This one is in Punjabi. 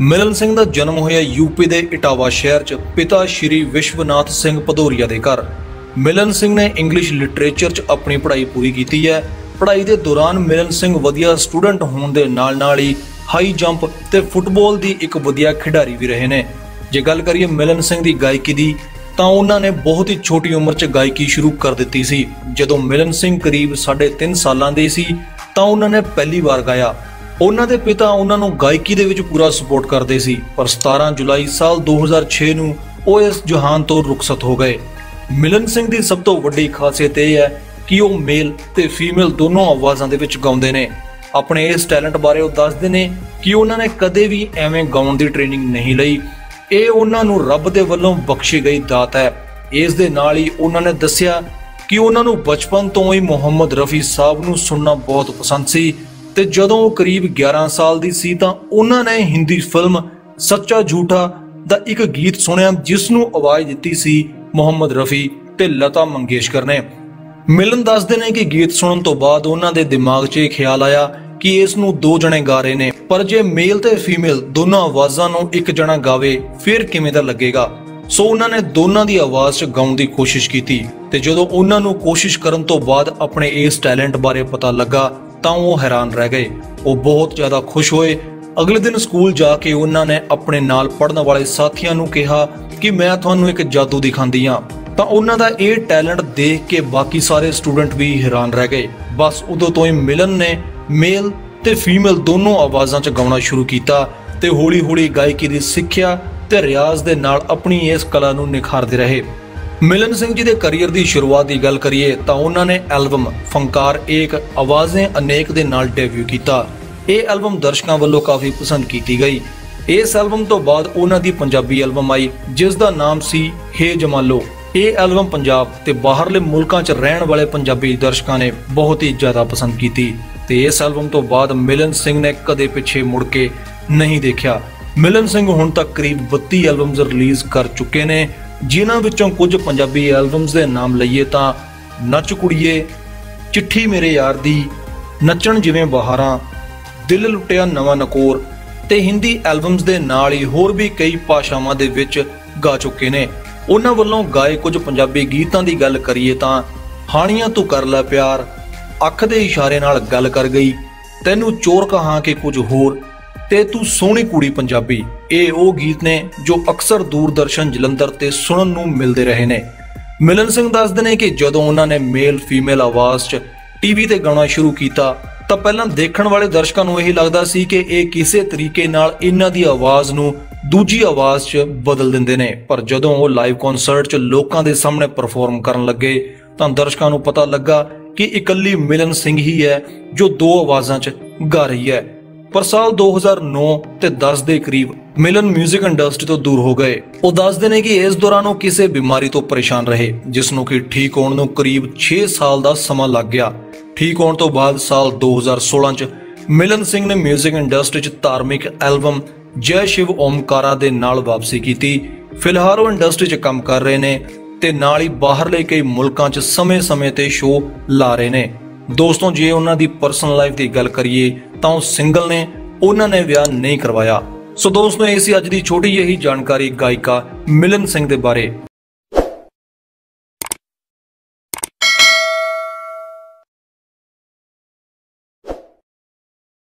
ਮਿਲਨ ਸਿੰਘ ਦਾ ਜਨਮ ਹੋਇਆ ਯੂਪੀ ਦੇ ਇਟਾਵਾ ਸ਼ਹਿਰ 'ਚ, ਪਿਤਾ ਸ਼੍ਰੀ ਵਿਸ਼ਵਨਾਥ ਸਿੰਘ ਭਦੌਰੀਆ ਦੇ ਘਰ। ਮਿਲਨ ਸਿੰਘ ਨੇ ਇੰਗਲਿਸ਼ ਲਿਟਰੇਚਰ 'ਚ ਆਪਣੀ ਪੜ੍ਹਾਈ ਪੂਰੀ ਕੀਤੀ ਹੈ। ਪੜ੍ਹਾਈ ਦੇ ਦੌਰਾਨ ਮਿਲਨ ਸਿੰਘ ਵਧੀਆ ਸਟੂਡੈਂਟ ਹੋਣ ਦੇ ਨਾਲ-ਨਾਲ ਹੀ ਹਾਈ ਜੰਪ ਤੇ ਫੁੱਟਬਾਲ ਦੀ ਇੱਕ ਵਧੀਆ ਖਿਡਾਰੀ ਵੀ ਰਹੇ ਨੇ। ਜੇ ਗੱਲ ਕਰੀਏ ਮਿਲਨ ਸਿੰਘ ਦੀ ਗਾਇਕੀ ਦੀ, ਤਾਂ ਉਹਨਾਂ ਨੇ ਬਹੁਤ ਹੀ ਛੋਟੀ ਉਮਰ 'ਚ ਗਾਇਕੀ ਸ਼ੁਰੂ ਕਰ ਦਿੱਤੀ ਸੀ। ਜਦੋਂ ਮਿਲਨ ਸਿੰਘ ਕਰੀਬ 3.5 ਸਾਲਾਂ ਦੇ ਸੀ, ਤਾਂ ਉਹਨਾਂ ਨੇ ਪਹਿਲੀ ਵਾਰ ਗਾਇਆ। ਉਹਨਾਂ ਦੇ ਪਿਤਾ ਉਹਨਾਂ ਨੂੰ ਗਾਇਕੀ ਦੇ ਵਿੱਚ ਪੂਰਾ ਸਪੋਰਟ ਕਰਦੇ ਸੀ, ਪਰ 17 ਜੁਲਾਈ ਸਾਲ 2006 ਨੂੰ ਉਹ ਇਸ ਜਹਾਨ ਤੋਂ ਰੁਖਸਤ ਹੋ ਗਏ। ਮਿਲਨ ਸਿੰਘ ਦੀ ਸਭ ਤੋਂ ਵੱਡੀ ਖਾਸੀਅਤ ਇਹ ਹੈ ਕਿ ਉਹ ਮੇਲ ਤੇ ਫੀਮੇਲ ਦੋਨੋਂ ਆਵਾਜ਼ਾਂ ਦੇ ਵਿੱਚ ਗਾਉਂਦੇ ਨੇ। ਆਪਣੇ ਇਸ ਟੈਲੈਂਟ ਬਾਰੇ ਉਹ ਦੱਸਦੇ ਨੇ ਕਿ ਉਹਨਾਂ ਨੇ ਕਦੇ ਵੀ ਐਵੇਂ ਗਾਉਣ ਦੀ ਟ੍ਰੇਨਿੰਗ ਨਹੀਂ ਲਈ। ਇਹ ਉਹਨਾਂ ਨੂੰ ਰੱਬ ਦੇ ਵੱਲੋਂ ਬਖਸ਼ੀ ਗਈ ਦਾਤ ਹੈ। ਇਸ ਦੇ ਨਾਲ ਹੀ ਉਹਨਾਂ ਨੇ ਦੱਸਿਆ ਕਿ ਉਹਨਾਂ ਨੂੰ ਬਚਪਨ ਤੋਂ ਹੀ ਮੁਹੰਮਦ ਰਫੀ ਸਾਹਿਬ ਨੂੰ ਸੁਣਨਾ ਬਹੁਤ ਪਸੰਦ ਸੀ। ਤੇ ਜਦੋਂ ਉਹ ਕਰੀਬ 11 ਸਾਲ ਦੀ ਸੀ ਤਾਂ ਉਹਨਾਂ ਨੇ ਹਿੰਦੀ ਫਿਲਮ ਸੱਚਾ ਝੂਠਾ ਦਾ ਇੱਕ ਗੀਤ ਸੁਣਿਆ, ਜਿਸ ਨੂੰ ਆਵਾਜ਼ ਦਿੱਤੀ ਸੀ ਮੁਹੰਮਦ ਰਫੀ ਤੇ ਲਤਾ ਮੰਗੇਸ਼ਕਰ ਨੇ। ਮਿਲਨ ਦੱਸਦੇ ਨੇ ਕਿ ਗੀਤ ਸੁਣਨ ਤੋਂ ਬਾਅਦ ਉਹਨਾਂ ਦੇ ਦਿਮਾਗ 'ਚ ਇਹ ਖਿਆਲ ਆਇਆ ਕਿ ਇਸ ਨੂੰ ਦੋ ਜਣੇ ਗਾ ਰਹੇ ਨੇ, ਪਰ ਜੇ ਮੇਲ ਤੇ ਫੀਮੇਲ ਦੋਨਾਂ ਆਵਾਜ਼ਾਂ ਨੂੰ ਇੱਕ ਜਣਾ ਗਾਵੇ, ਫਿਰ ਕਿਵੇਂ ਦਾ ਲੱਗੇਗਾ? ਸੋ ਉਹਨਾਂ ਨੇ ਦੋਨਾਂ ਦੀ ਆਵਾਜ਼ 'ਚ ਗਾਉਣ ਦੀ ਕੋਸ਼ਿਸ਼ ਕੀਤੀ ਤੇ ਜਦੋਂ ਉਹਨਾਂ ਨੂੰ ਕੋਸ਼ਿਸ਼ ਕਰਨ ਤੋਂ ਬਾਅਦ ਆਪਣੇ ਇਸ ਟੈਲੈਂਟ ਬਾਰੇ ਪਤਾ ਲੱਗਾ ਤਾਂ ਉਹ ਹੈਰਾਨ ਰਹਿ ਗਏ। ਉਹ ਬਹੁਤ ਜ਼ਿਆਦਾ ਖੁਸ਼ ਹੋਏ। ਅਗਲੇ ਦਿਨ ਸਕੂਲ ਜਾ ਕੇ ਉਹਨਾਂ ਨੇ ਆਪਣੇ ਨਾਲ ਪੜਨ ਵਾਲੇ ਸਾਥੀਆਂ ਨੂੰ ਕਿਹਾ ਕਿ ਮੈਂ ਤੁਹਾਨੂੰ ਇੱਕ ਜਾਦੂ ਦਿਖਾਉਂਦੀ ਹਾਂ। ਤਾਂ ਉਹਨਾਂ ਦਾ ਇਹ ਟੈਲੈਂਟ ਦੇਖ ਕੇ ਬਾਕੀ ਸਾਰੇ ਸਟੂਡੈਂਟ ਵੀ ਹੈਰਾਨ ਰਹਿ ਗਏ। ਬਸ ਉਦੋਂ ਤੋਂ ਹੀ ਮਿਲਨ ਨੇ ਮੇਲ ਤੇ ਫੀਮੇਲ ਦੋਨੋਂ ਆਵਾਜ਼ਾਂ 'ਚ ਗਾਉਣਾ ਸ਼ੁਰੂ ਕੀਤਾ ਤੇ ਹੌਲੀ-ਹੌਲੀ ਗਾਇਕੀ ਦੀ ਸਿੱਖਿਆ ਤੇ ਰਿਆਜ਼ ਦੇ ਨਾਲ ਆਪਣੀ ਇਸ ਕਲਾ ਨੂੰ ਨਿਖਾਰਦੇ ਰਹੇ। ਮਿਲਨ ਸਿੰਘ ਜੀ ਦੇ ਕੈਰੀਅਰ ਦੀ ਸ਼ੁਰੂਆਤ ਦੀ ਗੱਲ ਕਰੀਏ ਤਾਂ ਉਹਨਾਂ ਨੇ ਐਲਬਮ ਫੰਕਾਰ ਏਕ ਆਵਾਜ਼ੇ ਅਨੇਕ ਦੇ ਨਾਲ ਡੈਬਿਊ ਕੀਤਾ। ਇਹ ਐਲਬਮ ਦਰਸ਼ਕਾਂ ਵੱਲੋਂ ਕਾਫੀ ਪਸੰਦ ਕੀਤੀ ਗਈ। ਇਸ ਐਲਬਮ ਤੋਂ ਬਾਅਦ ਉਹਨਾਂ ਦੀ ਪੰਜਾਬੀ ਐਲਬਮ ਆਈ, ਜਿਸ ਦਾ ਨਾਮ ਸੀ ਹੇ ਜਮਾਲੋ। ਇਹ ਐਲਬਮ ਪੰਜਾਬ ਤੇ ਬਾਹਰਲੇ ਮੁਲਕਾਂ 'ਚ ਰਹਿਣ ਵਾਲੇ ਪੰਜਾਬੀ ਦਰਸ਼ਕਾਂ ਨੇ ਬਹੁਤ ਹੀ ਜ਼ਿਆਦਾ ਪਸੰਦ ਕੀਤੀ ਤੇ ਇਸ ਐਲਬਮ ਤੋਂ ਬਾਅਦ ਮਿਲਨ ਸਿੰਘ ਨੇ ਕਦੇ ਪਿੱਛੇ ਮੁੜ ਕੇ ਨਹੀਂ ਦੇਖਿਆ। ਮਿਲਨ ਸਿੰਘ ਹੁਣ ਤੱਕ ਕਰੀਬ 32 ਐਲਬਮਸ ਰਿਲੀਜ਼ ਕਰ ਚੁੱਕੇ ਨੇ ਜਿਨ੍ਹਾਂ ਵਿੱਚੋਂ ਕੁਝ ਪੰਜਾਬੀ ਐਲਬਮਸ ਦੇ ਨਾਮ ਲਈਏ ਤਾਂ ਨੱਚ ਕੁੜੀਏ, ਚਿੱਠੀ ਮੇਰੇ ਯਾਰ ਦੀ, ਨੱਚਣ ਜਿਵੇਂ ਬਹਾਰਾਂ, ਦਿਲ ਲੁੱਟਿਆ ਨਵਾਂ ਨਕੋਰ ਤੇ ਹਿੰਦੀ ਐਲਬਮਸ ਦੇ ਨਾਲ ਹੀ ਹੋਰ ਵੀ ਕਈ ਭਾਸ਼ਾਵਾਂ ਦੇ ਵਿੱਚ ਗਾ ਚੁੱਕੇ ਨੇ। ਉਹਨਾਂ ਵੱਲੋਂ ਗਾਏ ਕੁਝ ਪੰਜਾਬੀ ਗੀਤਾਂ ਦੀ ਗੱਲ ਕਰੀਏ ਤਾਂ ਹਾਣੀਆਂ ਤੂੰ ਕਰ ਲੈ ਪਿਆਰ, ਅੱਖ ਦੇ ਇਸ਼ਾਰੇ ਨਾਲ ਗੱਲ ਕਰ ਗਈ, ਤੈਨੂੰ ਚੋਰ ਕਹਾ ਕੇ ਕੁਝ ਹੋਰ, ਤੇ ਤੂੰ ਸੋਹਣੀ ਕੁੜੀ ਪੰਜਾਬੀ। ਇਹ ਉਹ ਗੀਤ ਨੇ ਜੋ ਅਕਸਰ ਦੂਰਦਰਸ਼ਨ ਜਲੰਧਰ ਤੇ ਸੁਣਨ ਨੂੰ ਮਿਲਦੇ ਰਹੇ ਨੇ। ਮਿਲਨ ਸਿੰਘ ਦੱਸਦੇ ਨੇ ਕਿ ਜਦੋਂ ਉਹਨਾਂ ਨੇ ਮੇਲ ਫੀਮੇਲ ਆਵਾਜ਼ 'ਚ ਟੀਵੀ ਤੇ ਗਾਉਣਾ ਸ਼ੁਰੂ ਕੀਤਾ, ਤਾਂ ਪਹਿਲਾਂ ਦੇਖਣ ਵਾਲੇ ਦਰਸ਼ਕਾਂ ਨੂੰ ਇਹ ਲੱਗਦਾ ਸੀ ਕਿ ਇਹ ਕਿਸੇ ਤਰੀਕੇ ਨਾਲ ਇਹਨਾਂ ਦੀ ਆਵਾਜ਼ ਨੂੰ ਦੂਜੀ ਆਵਾਜ਼ 'ਚ ਬਦਲ ਦਿੰਦੇ ਨੇ। ਪਰ ਜਦੋਂ ਉਹ ਲਾਈਵ ਕਨਸਰਟ 'ਚ ਲੋਕਾਂ ਦੇ ਸਾਹਮਣੇ ਪਰਫਾਰਮ ਕਰਨ ਲੱਗੇ, ਤਾਂ ਦਰਸ਼ਕਾਂ ਨੂੰ ਪਤਾ ਲੱਗਾ ਕਿ ਇਕੱਲੀ ਮਿਲਨ ਸਿੰਘ ਹੀ ਹੈ ਜੋ ਦੋ ਆਵਾਜ਼ਾਂ 'ਚ ਗਾ ਰਹੀ ਹੈ। ਪਰ ਸਾਲ 2009 ਤੇ 10 ਦੇ ਕਰੀਬ ਮਿਲਨ 뮤직 ਇੰਡਸਟਰੀ ਤੋਂ ਦੂਰ ਹੋ ਗਏ ਉਹ ਦੱਸਦੇ ਨੇ ਕਿ ਇਸ ਦੌਰਾਨ ਉਹ ਕਿਸੇ ਬਿਮਾਰੀ ਤੋਂ ਪਰੇਸ਼ਾਨ ਰਹੇ ਜਿਸ ਨੂੰ ਕਿ ਠੀਕ ਹੋਣ ਨੂੰ ਕਰੀਬ 6 ਸਾਲ ਦਾ ਸਮਾਂ ਲੱਗ ਗਿਆ ਠੀਕ ਹੋਣ ਤੋਂ ਬਾਅਦ ਸਾਲ 2016 ਚ ਮਿਲਨ ਸਿੰਘ ਨੇ 뮤직 ਇੰਡਸਟਰੀ ਚ ਧਾਰਮਿਕ ਐਲਬਮ ਜੈ ਸ਼ਿਵ ਓਮਕਾਰਾ ਦੇ ਨਾਲ ਵਾਪਸੀ ਕੀਤੀ ਫਿਲਹਾਲ ਉਹ ਇੰਡਸਟਰੀ ਚ ਕੰਮ ਕਰ ਰਹੇ ਨੇ ਤੇ ਨਾਲ ਹੀ ਬਾਹਰਲੇ ਕਈ ਮੁਲਕਾਂ ਚ ਸਮੇਂ-ਸਮੇਂ ਤੇ ਸ਼ੋਅ ਲਾ ਰਹੇ ਨੇ ਦੋਸਤੋ, ਜੇ ਉਹਨਾਂ ਦੀ ਪਰਸਨਲ ਲਾਈਫ ਦੀ ਗੱਲ ਕਰੀਏ, ਤਾਂ ਉਹ ਸਿੰਗਲ ਨੇ, ਉਹਨਾਂ ਨੇ ਵਿਆਹ ਨਹੀਂ ਕਰਵਾਇਆ। ਸੋ ਦੋਸਤੋ, ਇਹ ਸੀ ਅੱਜ ਦੀ ਛੋਟੀ ਜਿਹੀ ਜਾਣਕਾਰੀ ਗਾਇਕਾ ਮਿਲਨ ਸਿੰਘ ਦੇ ਬਾਰੇ।